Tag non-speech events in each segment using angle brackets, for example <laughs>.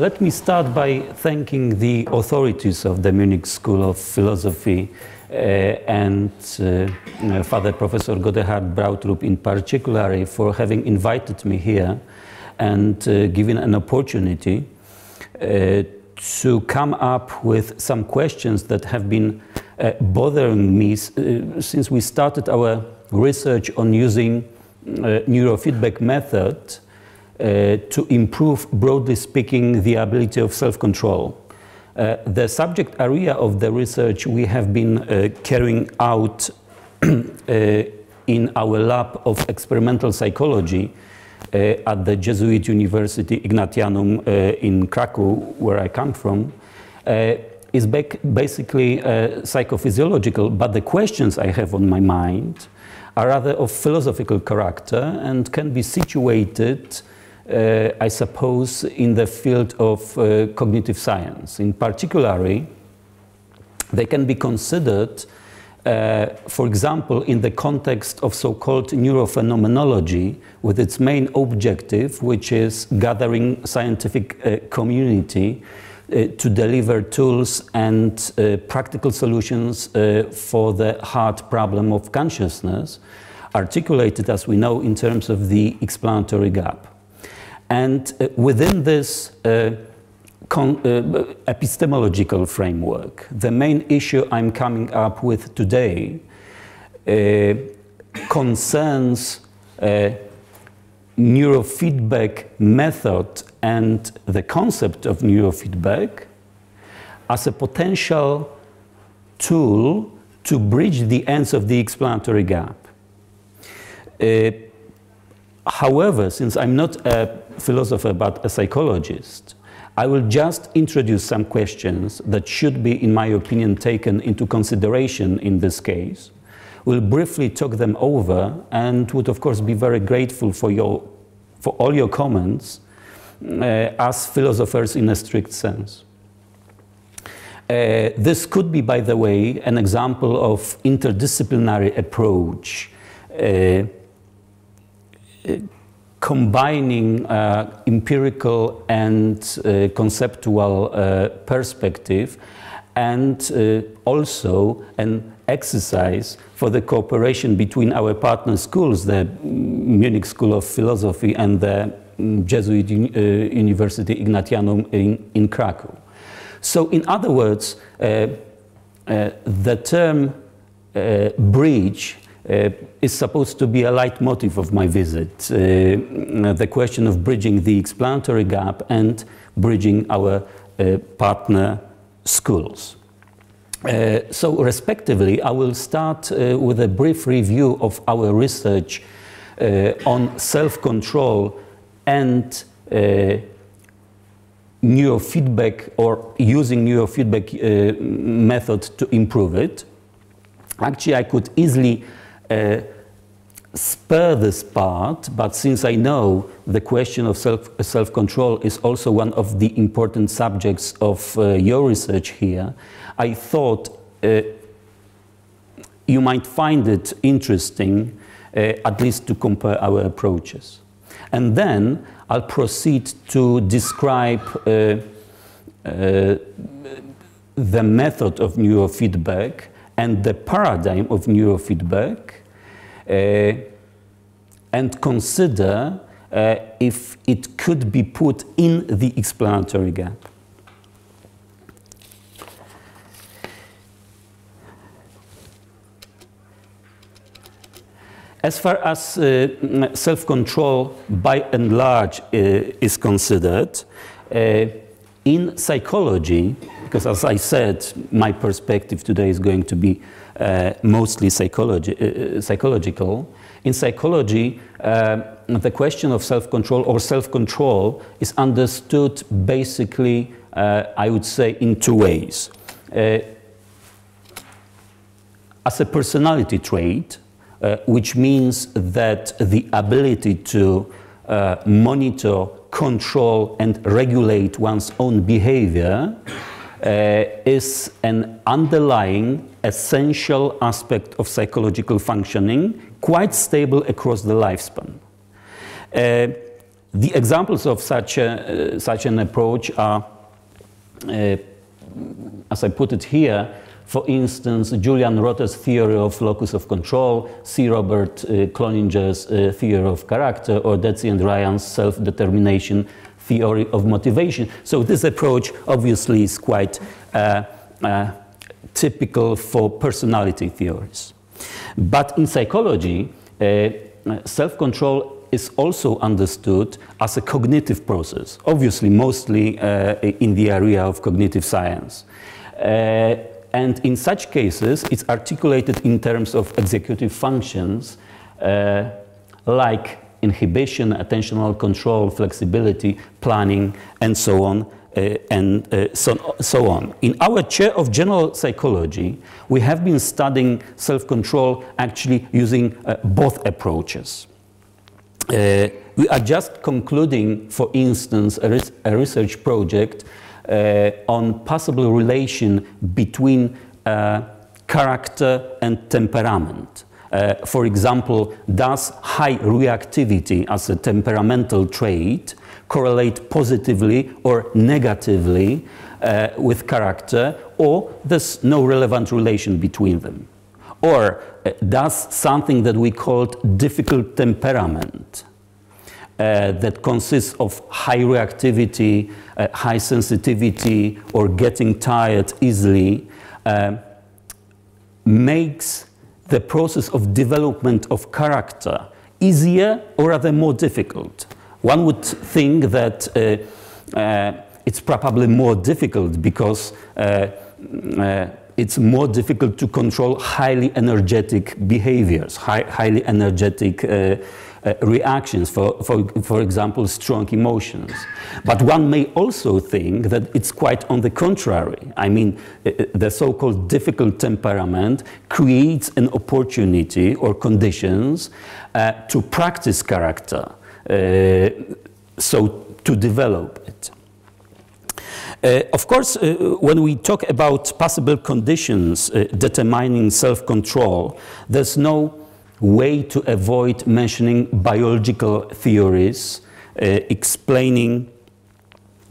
Let me start by thanking the authorities of the Munich School of Philosophy uh, and uh, Father Professor Godehard Brüntrup in particular for having invited me here and uh, given an opportunity uh, to come up with some questions that have been uh, bothering me uh, since we started our research on using neurofeedback method to improve, broadly speaking, the ability of self-control. Uh, the subject area of the research we have been uh, carrying out <clears throat> in our lab of experimental psychology uh, at the Jesuit University Ignatianum uh, in Krakow, where I come from, uh, is basically psychophysiological, but the questions I have on my mind are rather of philosophical character and can be situated uh, I suppose, in the field of uh, cognitive science. In particular, they can be considered, uh, for example, in the context of so-called neurophenomenology, with its main objective, which is gathering scientific uh, community uh, to deliver tools and uh, practical solutions for the hard problem of consciousness, articulated, as we know, in terms of the explanatory gap. And uh, within this uh, uh, epistemological framework, the main issue I'm coming up with today uh, concerns uh, neurofeedback method and the concept of neurofeedback as a potential tool to bridge the ends of the explanatory gap. Uh, however, since I'm not a philosopher but a psychologist, I will just introduce some questions that should be, in my opinion, taken into consideration in this case. We'll briefly talk them over and would, of course, be very grateful for, your, for all your comments uh, as philosophers in a strict sense. Uh, this could be, by the way, an example of interdisciplinary approach uh, combining uh, empirical and uh, conceptual uh, perspective and uh, also an exercise for the cooperation between our partner schools, the Munich School of Philosophy and the Jesuit uh, University Ignatianum in, in, Krakow. So in other words, uh, the term bridge uh, is supposed to be a leitmotif of my visit. Uh, the question of bridging the explanatory gap and bridging our uh, partner schools. Uh, so respectively, I will start uh, with a brief review of our research uh, on self-control and neurofeedback or using neurofeedback method to improve it. Actually, I could easily uh, spur this part, but since I know the question of self, self-control is also one of the important subjects of uh, your research here, I thought uh, you might find it interesting uh, at least to compare our approaches. And then I'll proceed to describe uh, uh, the method of neurofeedback and the paradigm of neurofeedback and consider uh, if it could be put in the explanatory gap. As far as uh, self-control by and large uh, is considered, uh, in psychology, because as I said, my perspective today is going to be uh, mostly psychology, uh, uh, psychological. In psychology, uh, the question of self-control or self-control is understood basically, uh, I would say, in two ways. Uh, as a personality trait, which means that the ability to monitor, control, and regulate one's own behavior is an underlying essential aspect of psychological functioning, quite stable across the lifespan. Uh, the examples of such, a, such an approach are, as I put it here, for instance, Julian Rotter's theory of locus of control, C. Robert uh, Cloninger's uh, theory of character, or Deci and Ryan's self-determination theory of motivation. So this approach obviously is quite uh, uh typical for personality theories. But in psychology, uh, self-control is also understood as a cognitive process, obviously mostly uh, in the area of cognitive science. And in such cases, it's articulated in terms of executive functions uh, like inhibition, attentional control, flexibility, planning, and so on, uh, and uh, so, so, on. In our chair of general psychology, we have been studying self-control actually using uh, both approaches. Uh, we are just concluding, for instance, a, res a research project uh, on possible relation between uh, character and temperament. Uh, for example, does high reactivity as a temperamental trait correlate positively or negatively uh, with character, or there's no relevant relation between them? Or uh, does something that we called difficult temperament uh, that consists of high reactivity, uh, high sensitivity, or getting tired easily, uh, makes the process of development of character easier or rather more difficult. One would think that uh, uh, it's probably more difficult because uh, it's more difficult to control highly energetic behaviors, high, highly energetic uh, reactions, for, for, for example, strong emotions. But one may also think that it's quite on the contrary. I mean, uh, uh, the so-called difficult temperament creates an opportunity or conditions uh, to practice character, uh, so to develop it. Uh, of course, uh, when we talk about possible conditions uh, determining self-control, there's no way to avoid mentioning biological theories uh, explaining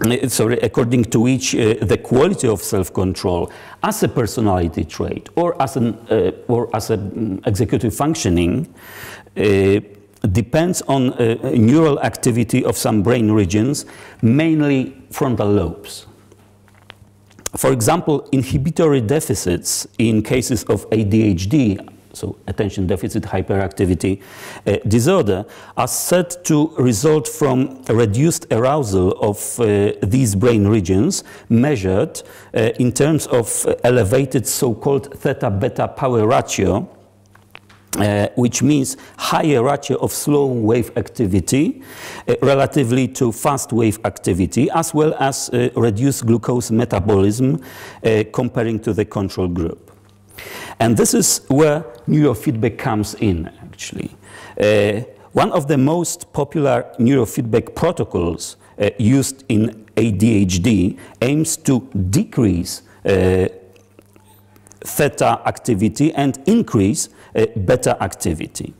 uh, sorry, according to which uh, the quality of self-control as a personality trait or as an or as an executive functioning depends on uh, neural activity of some brain regions, mainly frontal lobes. For example, inhibitory deficits in cases of ADHD so attention deficit hyperactivity uh, disorder, are said to result from reduced arousal of uh, these brain regions measured uh, in terms of elevated so-called theta-beta power ratio, uh, which means higher ratio of slow wave activity uh, relatively to fast wave activity, as well as uh, reduced glucose metabolism comparing to the control group. And this is where neurofeedback comes in, actually. Uh, one of the most popular neurofeedback protocols uh, used in ADHD aims to decrease uh, theta activity and increase uh, beta activity.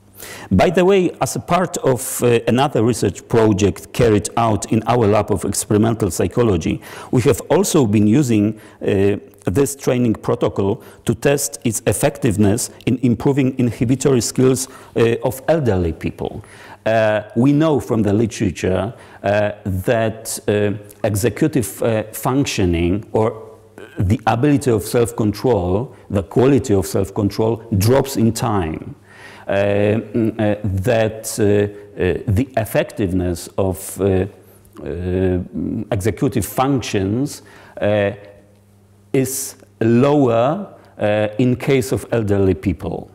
By the way, as a part of uh, another research project carried out in our lab of experimental psychology, we have also been using uh, this training protocol to test its effectiveness in improving inhibitory skills uh, of elderly people. Uh, we know from the literature uh, that uh, executive functioning or the ability of self-control, the quality of self-control drops in time. Uh, mm, uh that uh, uh, the effectiveness of executive functions is lower uh, in case of elderly people.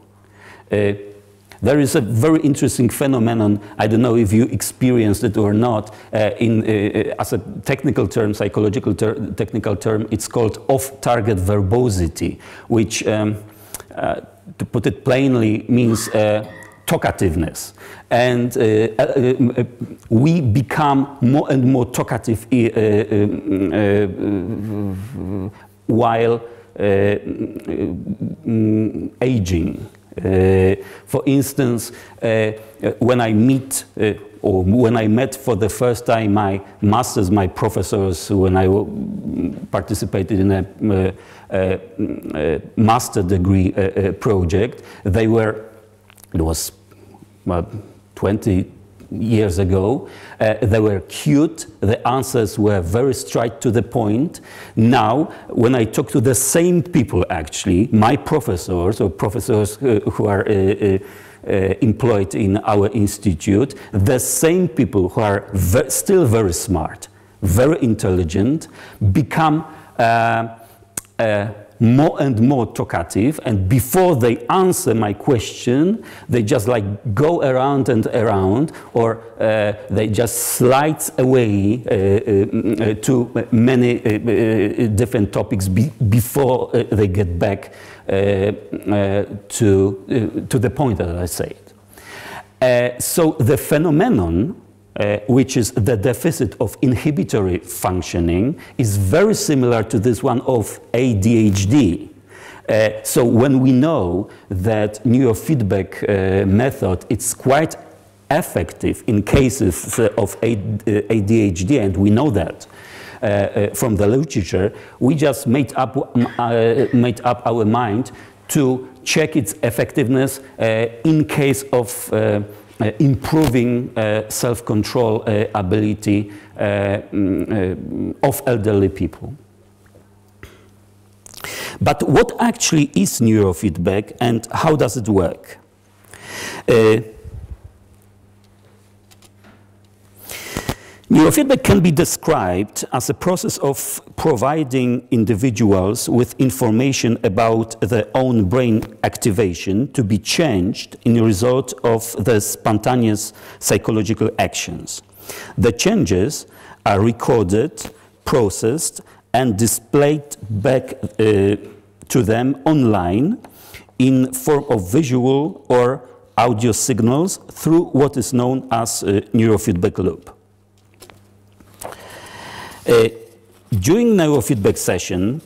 Uh, there is a very interesting phenomenon, I don't know if you experienced it or not, uh, in, uh, as a technical term, psychological ter technical term, it's called off-target verbosity, which, um, uh, to put it plainly, means uh, talkativeness. And uh, uh, we become more and more talkative while uh, mm, aging. Uh, for instance, uh, when I meet uh, or when I met for the first time my masters, my professors, when I participated in a, a, a master degree project, they were, it was well, 20 years ago. Uh, they were cute, the answers were very straight to the point. Now, when I talk to the same people, actually, my professors or professors uh, who are uh, uh, uh employed in our institute, the same people who are ve still very smart, very intelligent, become uh, more and more talkative and before they answer my question they just like go around and around or uh, they just slide away uh, uh, to many uh, uh, different topics be before uh, they get back to, to the point that I said. so the phenomenon uh, which is the deficit of inhibitory functioning, is very similar to this one of ADHD. Uh, so when we know that neurofeedback uh, method it's quite effective in cases uh, of ADHD, and we know that uh, uh, from the literature, we just made up, made up our mind to check its effectiveness in case of uh, improving uh, self-control uh, ability mm, of elderly people. But what actually is neurofeedback and how does it work? Uh, Neurofeedback can be described as a process of providing individuals with information about their own brain activation to be changed in the result of the spontaneous psychological actions. The changes are recorded, processed, and displayed back uh, to them online in form of visual or audio signals through what is known as a neurofeedback loop. Uh, during neurofeedback session,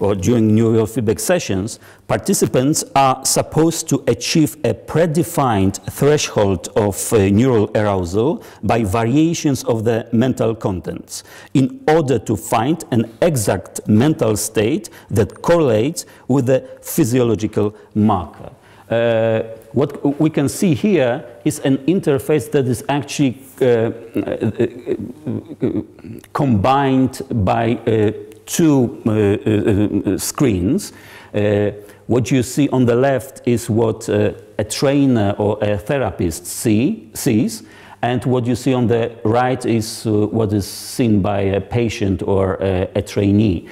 or during neurofeedback sessions, participants are supposed to achieve a predefined threshold of uh, neural arousal by variations of the mental contents in order to find an exact mental state that correlates with the physiological marker. Uh, what we can see here is an interface that is actually uh, uh, combined by uh, two uh, uh, screens. what you see on the left is what a trainer or a therapist see, sees, and what you see on the right is what is seen by a patient or a trainee.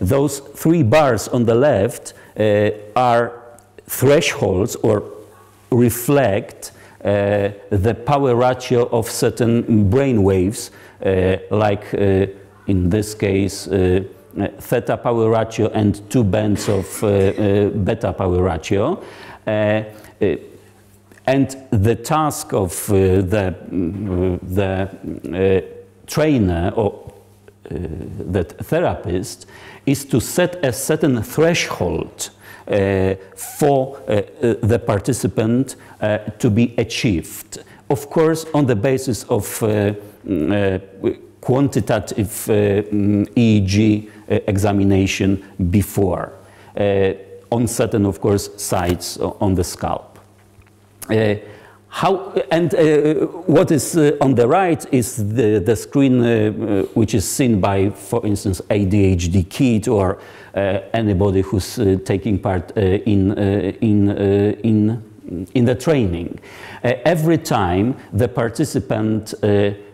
those three bars on the left are thresholds or reflect uh, the power ratio of certain brain waves, uh, like uh, in this case, uh, theta power ratio and two bands of uh, uh, beta power ratio. and the task of the, the trainer or that therapist is to set a certain threshold for uh, uh, the participant to be achieved. Of course, on the basis of mm, quantitative mm, EEG examination before on certain, of course, sites on the scalp. Uh, how, and uh, what is uh, on the right is the, the screen which is seen by, for instance, ADHD kid or uh, anybody who's uh, taking part uh, in, in, in, in the training. every time the participant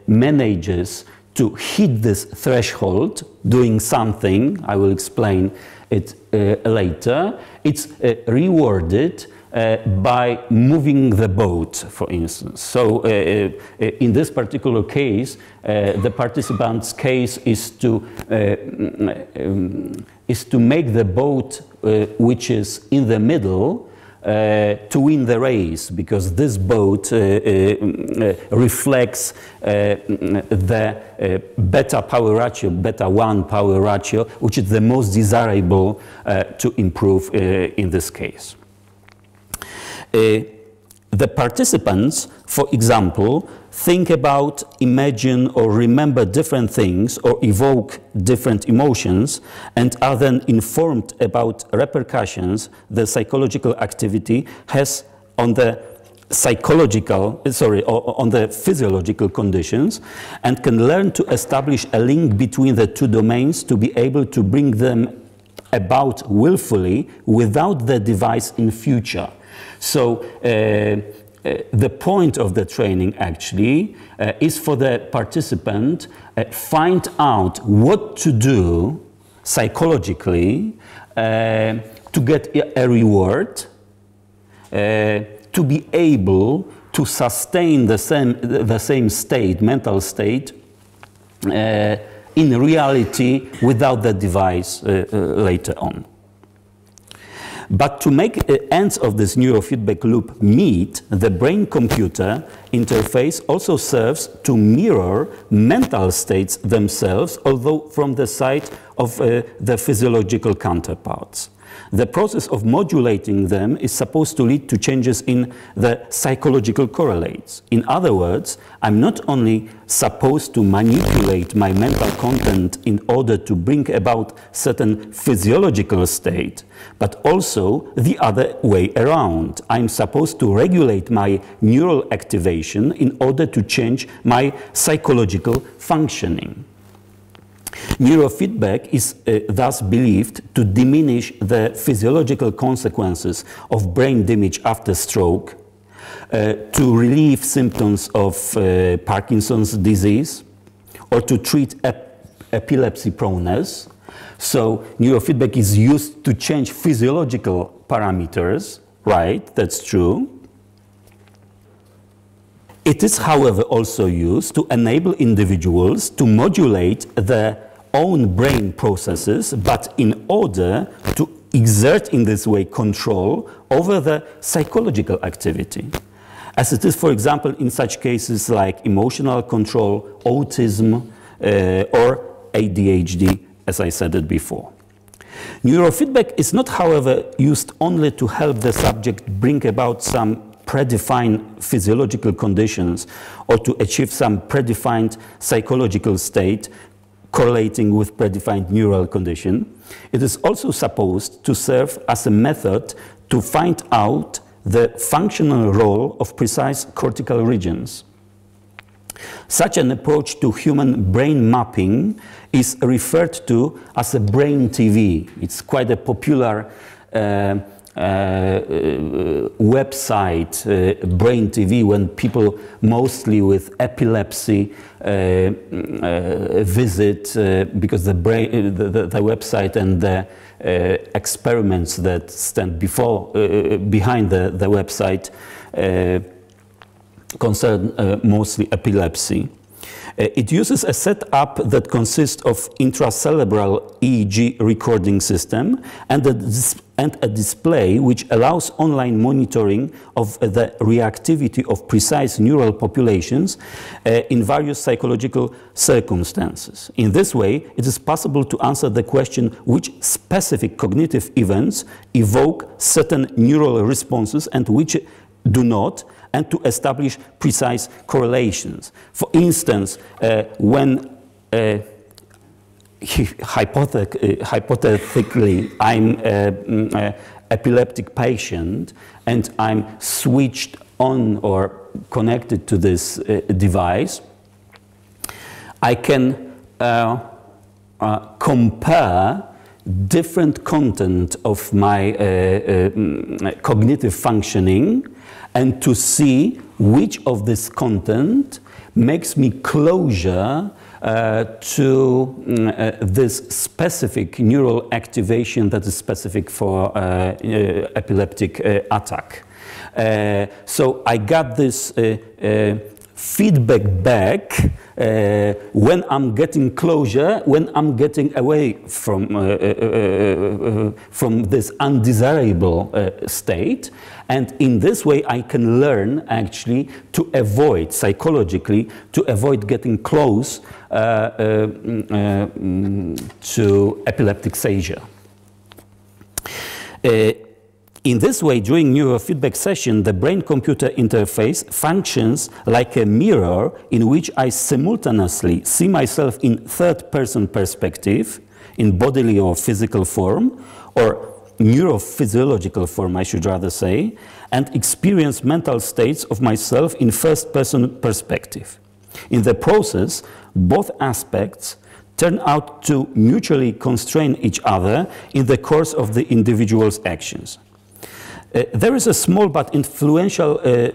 manages to hit this threshold, doing something, I will explain it uh, later, it's uh, rewarded uh, by moving the boat, for instance. So uh, uh, in this particular case, the participant's case is to, um, is to make the boat which is in the middle uh, to win the race because this boat uh, uh, reflects the beta power ratio, beta 1 power ratio, which is the most desirable to improve in this case. Uh, the participants, for example, think about, imagine, or remember different things or evoke different emotions and are then informed about repercussions the psychological activity has on the psychological, uh, sorry, on the physiological conditions and can learn to establish a link between the two domains to be able to bring them about willfully without the device in future. So uh, uh, the point of the training actually uh, is for the participant uh, find out what to do psychologically uh, to get a reward, uh, to be able to sustain the same, the same state, mental state, uh, in reality without the device later on. But to make ends of this neurofeedback loop meet, the brain-computer interface also serves to mirror mental states themselves, although from the side of uh, the physiological counterparts. The process of modulating them is supposed to lead to changes in the psychological correlates. In other words, I'm not only supposed to manipulate my mental content in order to bring about certain physiological state, but also the other way around. I'm supposed to regulate my neural activation in order to change my psychological functioning. Neurofeedback is uh, thus believed to diminish the physiological consequences of brain damage after stroke, uh, to relieve symptoms of uh, Parkinson's disease, or to treat ep epilepsy proneness. So neurofeedback is used to change physiological parameters, right? That's true. It is, however, also used to enable individuals to modulate the own brain processes, but in order to exert in this way control over the psychological activity. As it is, for example, in such cases like emotional control, autism, uh, or ADHD, as I said it before. Neurofeedback is not, however, used only to help the subject bring about some predefined physiological conditions or to achieve some predefined psychological state correlating with predefined neural condition. It is also supposed to serve as a method to find out the functional role of precise cortical regions. Such an approach to human brain mapping is referred to as a brain TV. It's quite a popular uh, Uh, uh, website, uh, Brain TV, when people mostly with epilepsy uh, uh visit because the, brain, the, the, the, website and the experiments that stand before, behind the, the website concern mostly epilepsy. Uh, it uses a setup that consists of intracerebral EEG recording system and a, and a display which allows online monitoring of the reactivity of precise neural populations uh, in various psychological circumstances. In this way, it is possible to answer the question which specific cognitive events evoke certain neural responses and which do not, and to establish precise correlations. For instance, uh, when uh, hypothetic, uh, hypothetically I'm an uh, epileptic patient and I'm switched on or connected to this uh, device, I can uh, compare different content of my mm, cognitive functioning and to see which of this content makes me closer uh, to uh, this specific neural activation that is specific for uh, uh epileptic uh, attack. Uh, so I got this feedback back uh, when I'm getting closure, when I'm getting away from, uh, uh, from this undesirable state. And in this way, I can learn actually to avoid, psychologically, to avoid getting close to epileptic seizure In this way, during neurofeedback session, the brain-computer interface functions like a mirror in which I simultaneously see myself in third-person perspective, in bodily or physical form, or neurophysiological form, I should rather say, and experience mental states of myself in first-person perspective. In the process, both aspects turn out to mutually constrain each other in the course of the individual's actions. Uh, there is a small but influential uh,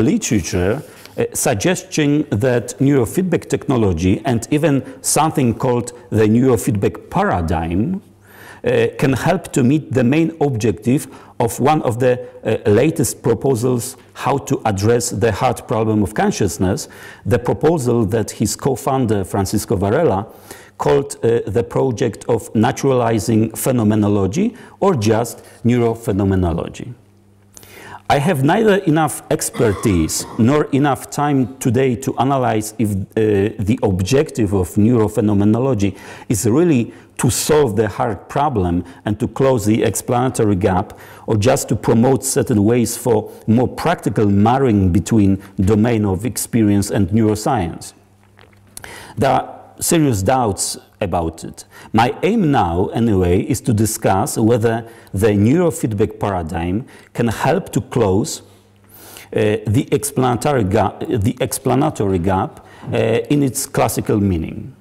literature uh, suggesting that neurofeedback technology and even something called the neurofeedback paradigm uh, can help to meet the main objective of one of the uh, latest proposals how to address the hard problem of consciousness, the proposal that his co-founder Francisco Varela called uh, the project of naturalizing phenomenology or just neurophenomenology. I have neither enough expertise nor enough time today to analyze if uh, the objective of neurophenomenology is really to solve the hard problem and to close the explanatory gap or just to promote certain ways for more practical marrying between domain of experience and neuroscience. There serious doubts about it. My aim now, anyway, is to discuss whether the neurofeedback paradigm can help to close uh, the, explanatory gap, the explanatory gap uh, in its classical meaning.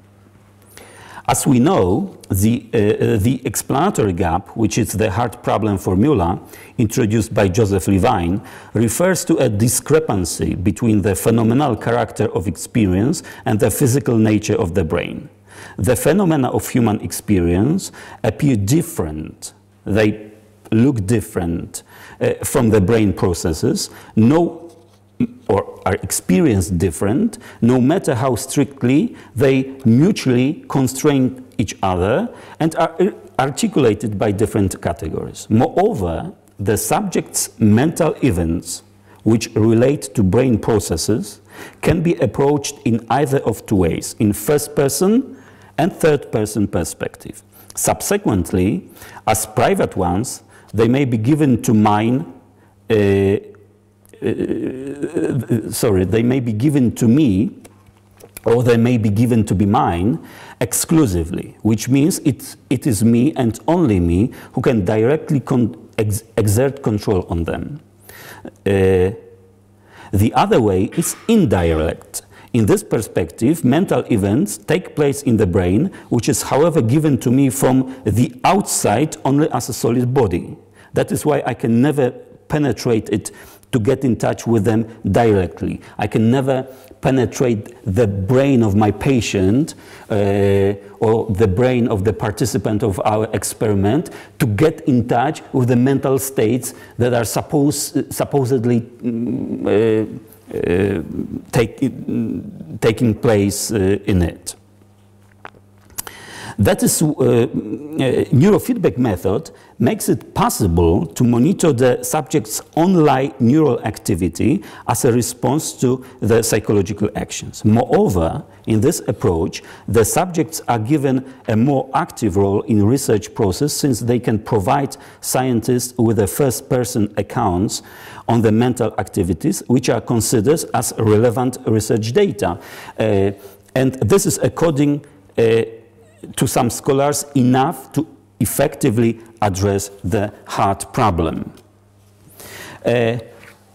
As we know, the, uh, uh, the explanatory gap, which is the hard problem formula introduced by Joseph Levine, refers to a discrepancy between the phenomenal character of experience and the physical nature of the brain. The phenomena of human experience appear different. They look different uh, from the brain processes. No or are experienced different, no matter how strictly they mutually constrain each other and are articulated by different categories. Moreover, the subject's mental events, which relate to brain processes, can be approached in either of two ways, in first person and third person perspective. Subsequently, as private ones, they may be given to mine uh, sorry, they may be given to me or they may be given to be mine exclusively, which means it, it is me and only me who can directly con ex exert control on them. Uh, the other way is indirect. In this perspective, mental events take place in the brain, which is, however, given to me from the outside only as a solid body. That is why I can never penetrate it to get in touch with them directly. I can never penetrate the brain of my patient uh, or the brain of the participant of our experiment to get in touch with the mental states that are suppose, supposedly mm, uh, uh, take, taking place uh, in it. That is, uh, uh, neurofeedback method makes it possible to monitor the subject's online neural activity as a response to the psychological actions. Moreover, in this approach, the subjects are given a more active role in research process since they can provide scientists with a first-person accounts on the mental activities which are considered as relevant research data. Uh, and this is according uh, to some scholars enough to effectively address the hard problem. Uh,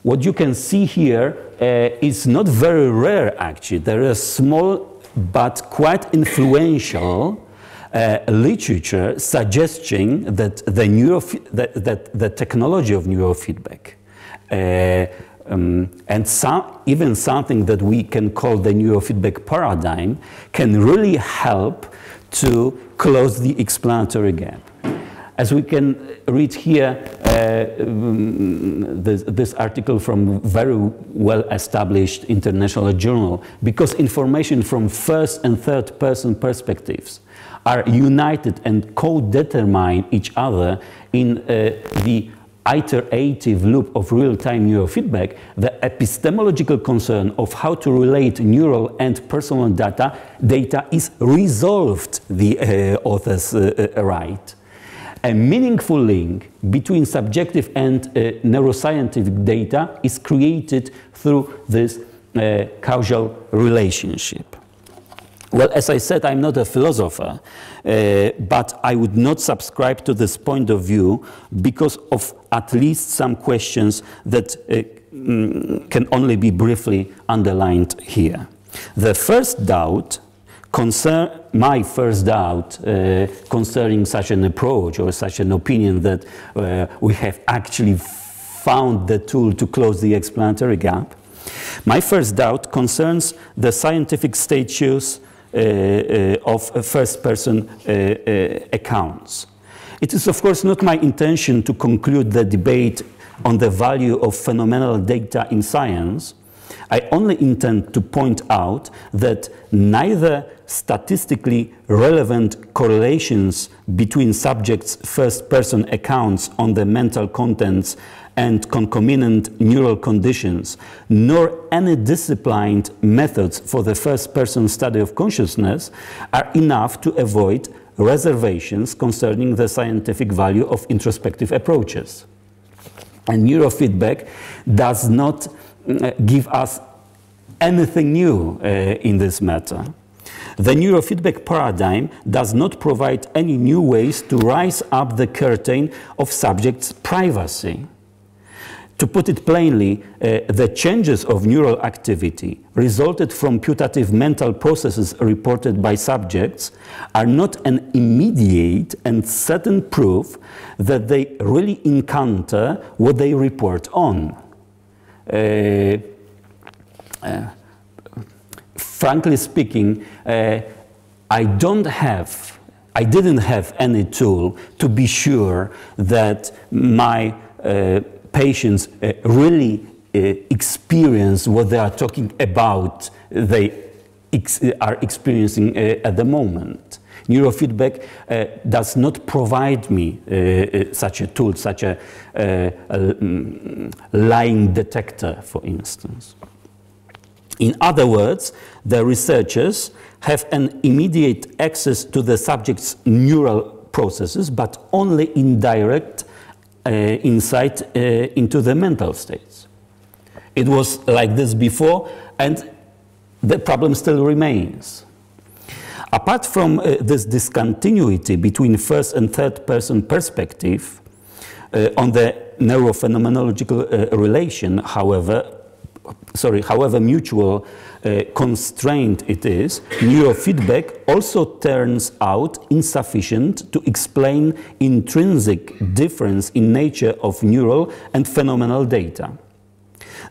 what you can see here uh, is not very rare actually. There is small but quite influential uh, literature suggesting that the, that, that the technology of neurofeedback uh, um, and some, even something that we can call the neurofeedback paradigm can really help to close the explanatory gap. As we can read here, uh, this, this, article from very well-established international journal, because information from first and third person perspectives are united and co-determine each other in uh, the iterative loop of real-time neurofeedback, the epistemological concern of how to relate neural and personal data, data is resolved, the uh, authors uh, uh, write. A meaningful link between subjective and uh, neuroscientific data is created through this uh, causal relationship. Well, as I said, I'm not a philosopher, but I would not subscribe to this point of view because of at least some questions that uh, mm, can only be briefly underlined here. The first doubt concern, my first doubt uh, concerning such an approach or such an opinion that uh, we have actually found the tool to close the explanatory gap. My first doubt concerns the scientific status uh, uh, Uh, uh, of first-person uh, uh, accounts. It is, of course, not my intention to conclude the debate on the value of phenomenal data in science, I only intend to point out that neither statistically relevant correlations between subjects' first-person accounts on the mental contents and concomitant neural conditions, nor any disciplined methods for the first-person study of consciousness are enough to avoid reservations concerning the scientific value of introspective approaches. And neurofeedback does not uh, give us anything new uh, in this matter. The neurofeedback paradigm does not provide any new ways to rise up the curtain of subjects' privacy. To put it plainly, uh, the changes of neural activity resulted from putative mental processes reported by subjects are not an immediate and certain proof that they really encounter what they report on. Uh, uh, frankly speaking, uh, I don't have, I didn't have any tool to be sure that my uh, patients uh, really uh, experience what they are talking about, they ex are experiencing at the moment. Neurofeedback uh, does not provide me uh, such a tool, such a, a, a lying detector, for instance. In other words, the researchers have an immediate access to the subject's neural processes, but only indirect uh, insight uh, into the mental states. It was like this before, and the problem still remains. Apart from uh, this discontinuity between first and third person perspective uh, on the neurophenomenological uh, relation, however, sorry, however mutual uh, constraint it is, neurofeedback also turns out insufficient to explain intrinsic difference in nature of neural and phenomenal data.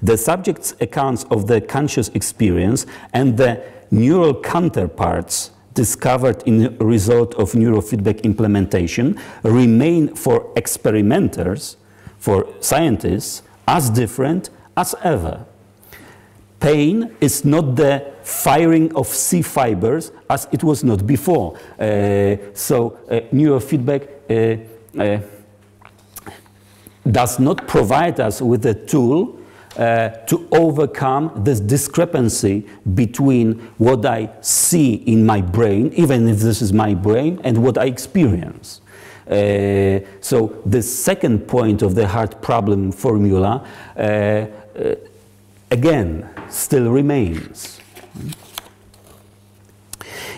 The subject's accounts of the conscious experience and the neural counterparts discovered in the result of neurofeedback implementation remain for experimenters, for scientists, as different as ever. Pain is not the firing of C fibers as it was not before. Uh, so uh, neurofeedback uh, uh does not provide us with a tool uh, to overcome this discrepancy between what I see in my brain, even if this is my brain, and what I experience. Uh, so the second point of the hard problem formula, again, still remains.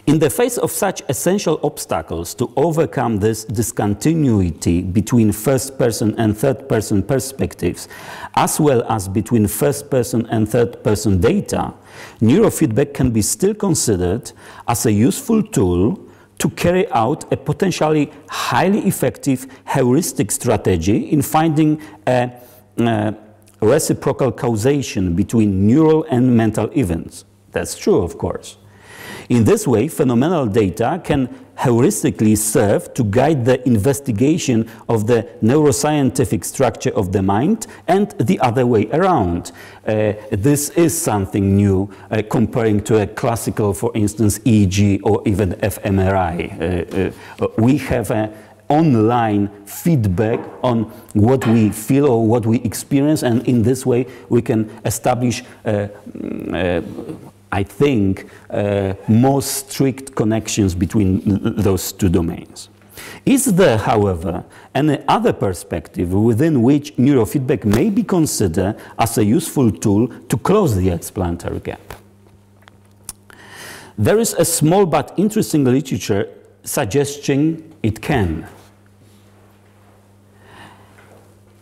In the face of such essential obstacles to overcome this discontinuity between first person and third person perspectives, as well as between first person and third person data, neurofeedback can be still considered as a useful tool to carry out a potentially highly effective heuristic strategy in finding a, a reciprocal causation between neural and mental events. That's true, of course. In this way, phenomenal data can heuristically serve to guide the investigation of the neuroscientific structure of the mind and the other way around. Uh, this is something new uh, comparing to a classical, for instance, EEG or even fMRI. Uh, uh, we have a online feedback on what we feel or what we experience and in this way we can establish uh, uh, I think, uh, more strict connections between those two domains. Is there, however, any other perspective within which neurofeedback may be considered as a useful tool to close the explanatory gap? There is a small but interesting literature suggesting it can. Uh,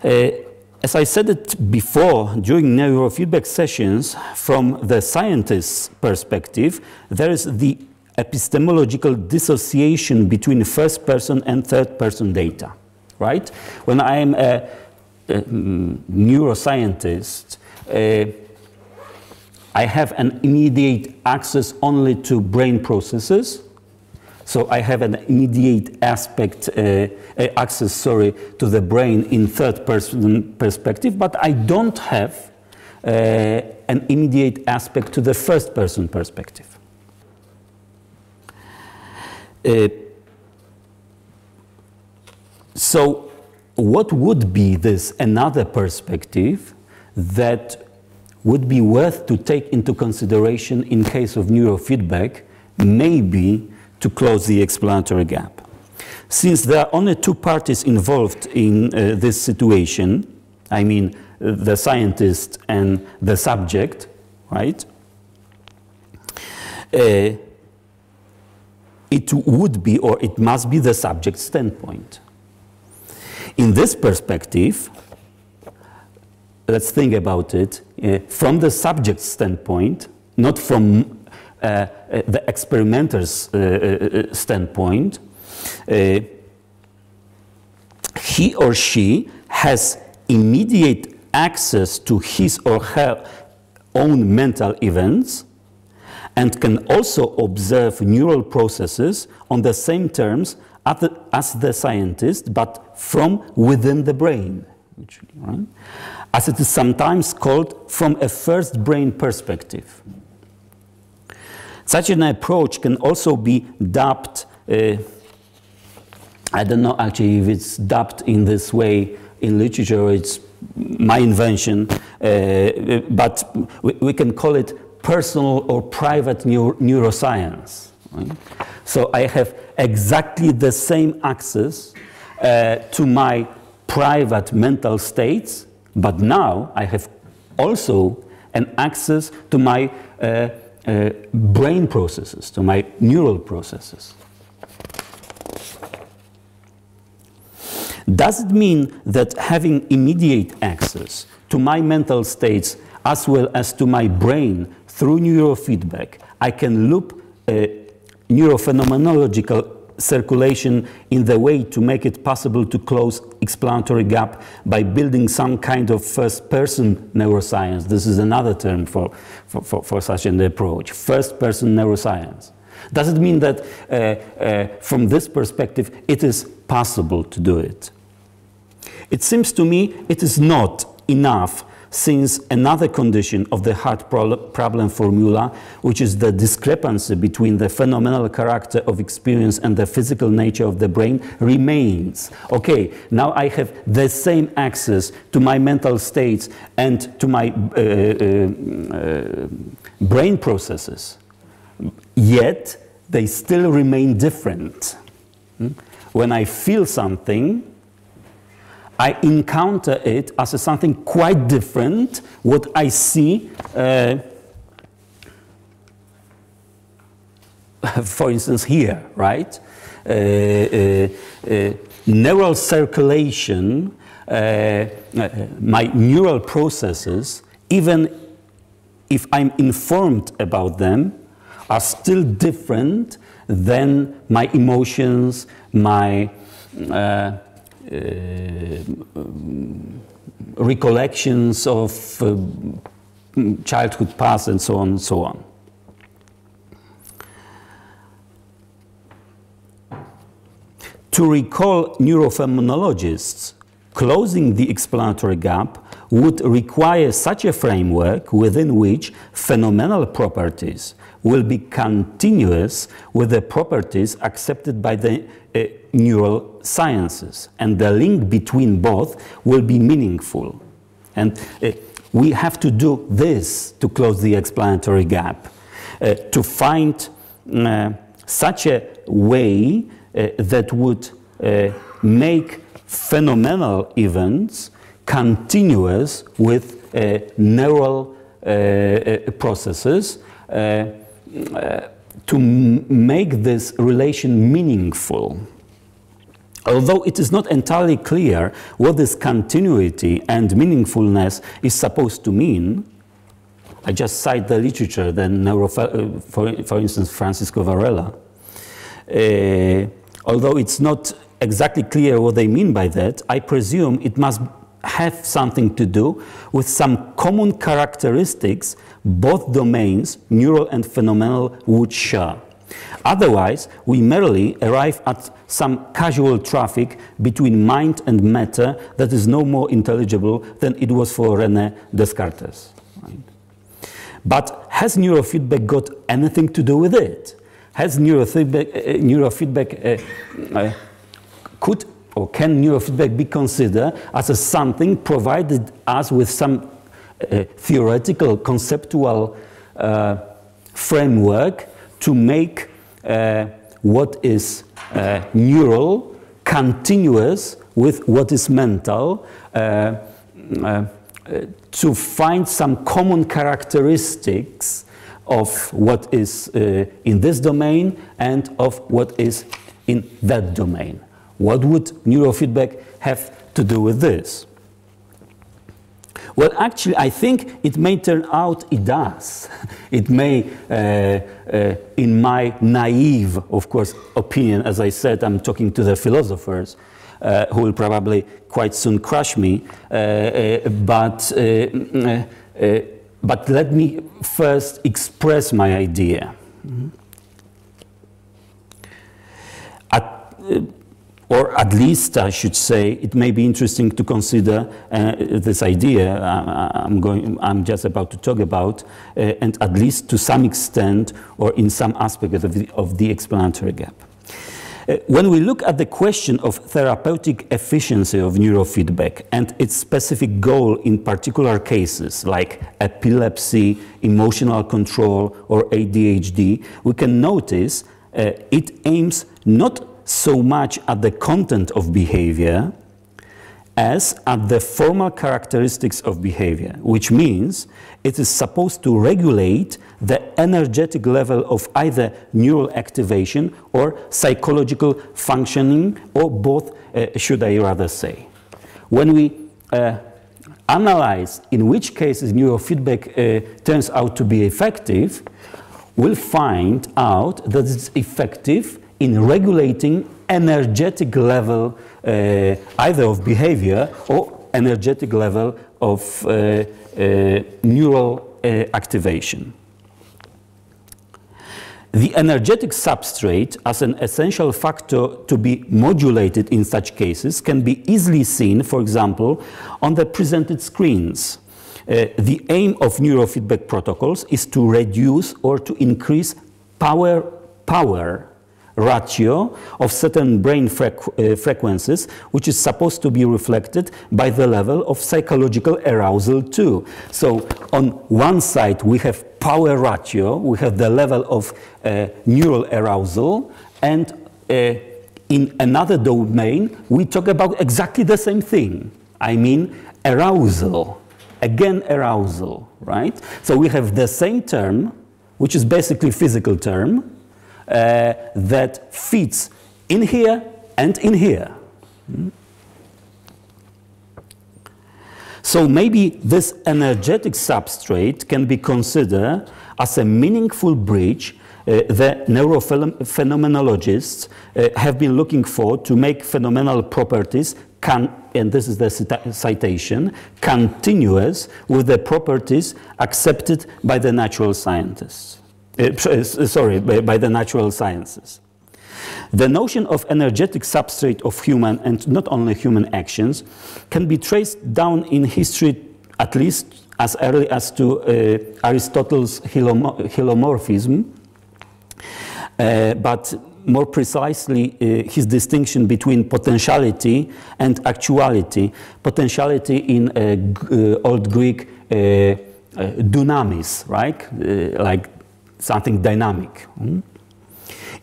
as I said it before, during neurofeedback sessions, from the scientist's perspective, there is the epistemological dissociation between first person and third person data, right? When I am a, a neuroscientist, uh, I have an immediate access only to brain processes. So I have an immediate aspect, uh, uh access, sorry, to the brain in third person perspective, but I don't have uh, an immediate aspect to the first person perspective. Uh, so what would be this another perspective that would be worth to take into consideration in case of neurofeedback, maybe to close the explanatory gap. Since there are only two parties involved in uh, this situation, I mean the scientist and the subject, right? Uh, it would be or it must be the subject's standpoint. In this perspective, let's think about it uh, from the subject's standpoint, not from uh, uh the experimenter's uh, uh, standpoint. he or she has immediate access to his or her own mental events and can also observe neural processes on the same terms as the, as the scientist, but from within the brain, actually, right? as it is sometimes called from a first brain perspective. Such an approach can also be dubbed, uh, I don't know actually if it's dubbed in this way in literature, it's my invention, uh, but we, we can call it personal or private neuro neuroscience. Right? So I have exactly the same access uh, to my private mental states, but now I have also an access to my uh, Uh, brain processes, to my neural processes. Does it mean that having immediate access to my mental states as well as to my brain through neurofeedback, I can loop neurophenomenological circulation in the way to make it possible to close explanatory gap by building some kind of first-person neuroscience. This is another term for, for, for, for, such an approach, first-person neuroscience. Does it mean that uh, uh, from this perspective it is possible to do it? It seems to me it is not enough since another condition of the hard problem formula, which is the discrepancy between the phenomenal character of experience and the physical nature of the brain, remains. Okay, now I have the same access to my mental states and to my uh, uh, uh, brain processes, yet they still remain different. Hmm? When I feel something, I encounter it as something quite different what I see uh, <laughs> for instance here, right? Uh, uh, uh neural circulation, uh, uh, my neural processes, even if I'm informed about them, are still different than my emotions, my uh, recollections of uh, childhood past and so on and so on. To recall neurophenomenologists, closing the explanatory gap would require such a framework within which phenomenal properties will be continuous with the properties accepted by the uh, neural sciences. And the link between both will be meaningful. And uh, we have to do this to close the explanatory gap, uh, to find uh, such a way uh, that would uh, make phenomenal events continuous with uh, neural uh, uh processes uh, uh, to make this relation meaningful. Although it is not entirely clear what this continuity and meaningfulness is supposed to mean, I just cite the literature, then for, for instance, Francisco Varela. Uh, although it's not exactly clear what they mean by that, I presume it must have something to do with some common characteristics both domains, neural and phenomenal, would share. Otherwise, we merely arrive at some casual traffic between mind and matter that is no more intelligible than it was for René Descartes. Right? But has neurofeedback got anything to do with it? Has neurofeedback, uh, neurofeedback uh, uh, could or can neurofeedback be considered as a something provided us with some uh, theoretical, conceptual uh, framework to make uh, what is uh, neural continuous with what is mental uh, uh, to find some common characteristics of what is in this domain and of what is in that domain. What would neurofeedback have to do with this? Well, actually, I think it may turn out it does. <laughs> It may, uh, uh, in my naive, of course, opinion, as I said, I'm talking to the philosophers, uh, who will probably quite soon crush me, uh, uh, but, uh, but let me first express my idea. Mm -hmm. At, or at least I should say, it may be interesting to consider uh, this idea uh, I'm, going, I'm just about to talk about, uh, and at least to some extent or in some aspect of the, of the explanatory gap. Uh, when we look at the question of therapeutic efficiency of neurofeedback and its specific goal in particular cases like epilepsy, emotional control, or ADHD, we can notice uh, it aims not so much at the content of behavior as at the formal characteristics of behavior, which means it is supposed to regulate the energetic level of either neural activation or psychological functioning, or both, uh, should I rather say. When we uh, analyze in which cases neurofeedback uh, turns out to be effective, we'll find out that it's effective in regulating energetic level uh, either of behavior or energetic level of uh, uh, neural uh, activation. The energetic substrate as an essential factor to be modulated in such cases can be easily seen, for example, on the presented screens. Uh, the aim of neurofeedback protocols is to reduce or to increase power, power ratio of certain brain freq uh, frequencies, which is supposed to be reflected by the level of psychological arousal too. So on one side we have power ratio, we have the level of uh, neural arousal, and uh, in another domain we talk about exactly the same thing. I mean arousal, again arousal, right? So we have the same term, which is basically physical term, uh, that fits in here and in here. Hmm? So maybe this energetic substrate can be considered as a meaningful bridge uh, neurophenomenologists uh, have been looking for to make phenomenal properties can, and this is the citation, continuous with the properties accepted by the natural scientists. Uh, uh, sorry, by, by the natural sciences. The notion of energetic substrate of human and not only human actions can be traced down in history at least as early as to uh, Aristotle's hylomorphism, uh, but more precisely uh, his distinction between potentiality and actuality. Potentiality in uh, Old Greek dunamis, right? like something dynamic. Hmm?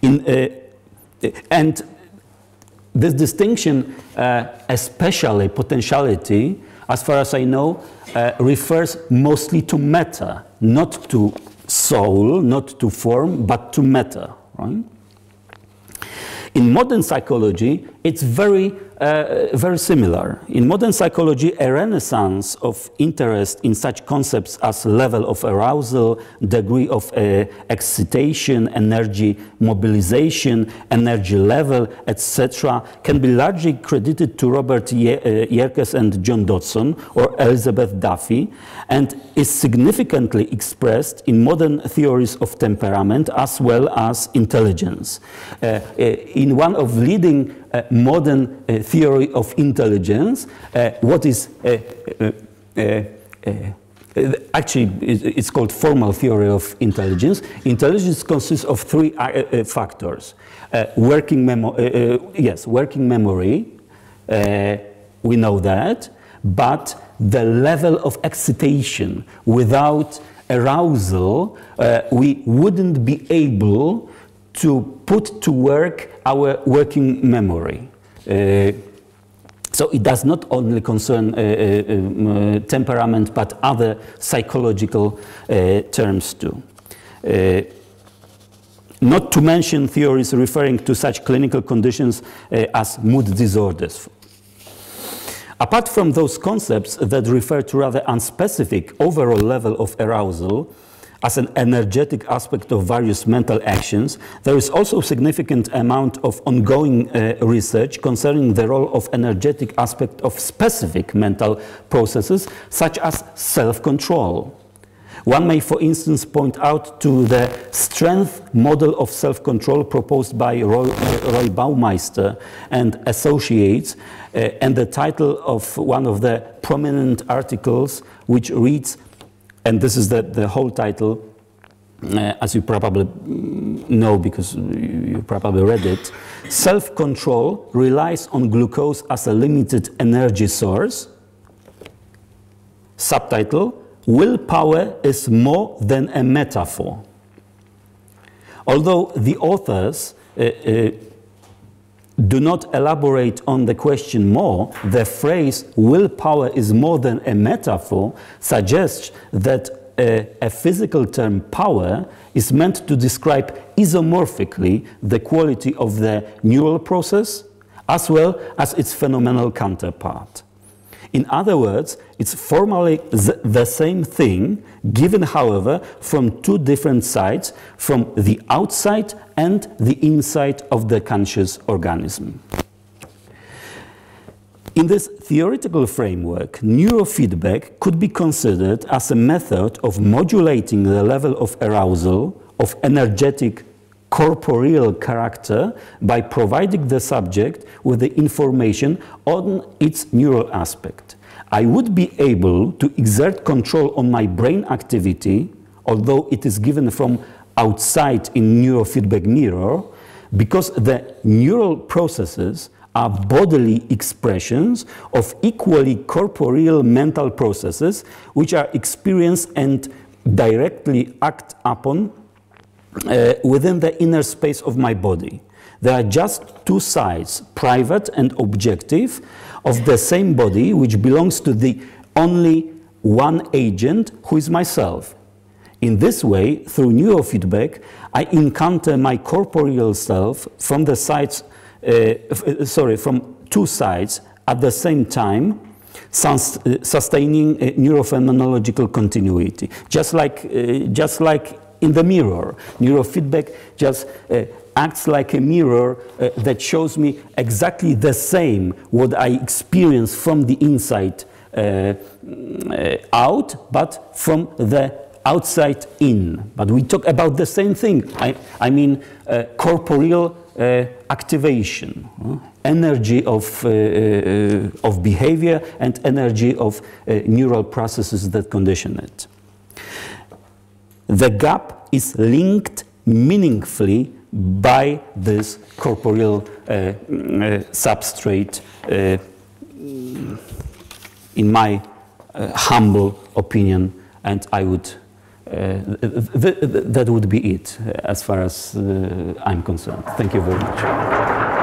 In, uh, and this distinction, uh, especially potentiality, as far as I know, uh, refers mostly to matter, not to soul, not to form, but to matter. Right? In modern psychology, it's very uh, very similar. In modern psychology, a renaissance of interest in such concepts as level of arousal, degree of uh, excitation, energy mobilization, energy level, etc., can be largely credited to Robert uh, Yerkes and John Dodson or Elizabeth Duffy, and is significantly expressed in modern theories of temperament as well as intelligence. Uh, uh, in one of leading Uh, modern uh, theory of intelligence, uh, what is uh, uh, actually it's called formal theory of intelligence. Intelligence consists of three factors: working memory, yes, working memory. we know that, but the level of excitation without arousal, uh, we wouldn't be able to put to work our working memory. Uh, so it does not only concern uh, uh, um, uh temperament, but other psychological uh, terms too. Not to mention theories referring to such clinical conditions as mood disorders. Apart from those concepts that refer to rather unspecific overall level of arousal, as an energetic aspect of various mental actions, there is also a significant amount of ongoing uh, research concerning the role of energetic aspect of specific mental processes, such as self-control. One may, for instance, point out to the strength model of self-control proposed by Roy, uh, Roy Baumeister and associates, uh, and the title of one of the prominent articles, which reads and this is the, the whole title, uh, as you probably know because you probably read it. Self control relies on glucose as a limited energy source. Subtitle Willpower is more than a metaphor. Although the authors uh, uh, do not elaborate on the question more, the phrase willpower is more than a metaphor suggests that a, a, physical term power is meant to describe isomorphically the quality of the neural process as well as its phenomenal counterpart. In other words, it's formally the same thing, given, however, from two different sides, from the outside and the inside of the conscious organism. In this theoretical framework, neurofeedback could be considered as a method of modulating the level of arousal of energetic corporeal character by providing the subject with the information on its neural aspect. I would be able to exert control on my brain activity, although it is given from outside in neurofeedback mirror, because the neural processes are bodily expressions of equally corporeal mental processes which are experienced and directly act upon uh, within the inner space of my body. There are just two sides, private and objective, of the same body which belongs to the only one agent who is myself. In this way, through neurofeedback, I encounter my corporeal self from the sides, uh, sorry, from two sides at the same time, uh, sustaining neurophenomenological continuity. Just like, uh, just like in the mirror. Neurofeedback just uh, acts like a mirror uh, that shows me exactly the same what I experience from the inside uh, uh out, but from the outside in. But we talk about the same thing. I, I mean uh, corporeal uh, activation, energy of, of behavior and energy of neural processes that condition it the gap is linked meaningfully by this corporeal uh, uh, substrate, uh, in my uh, humble opinion, and I would, uh, th th that would be it as far as uh, I'm concerned. Thank you very much.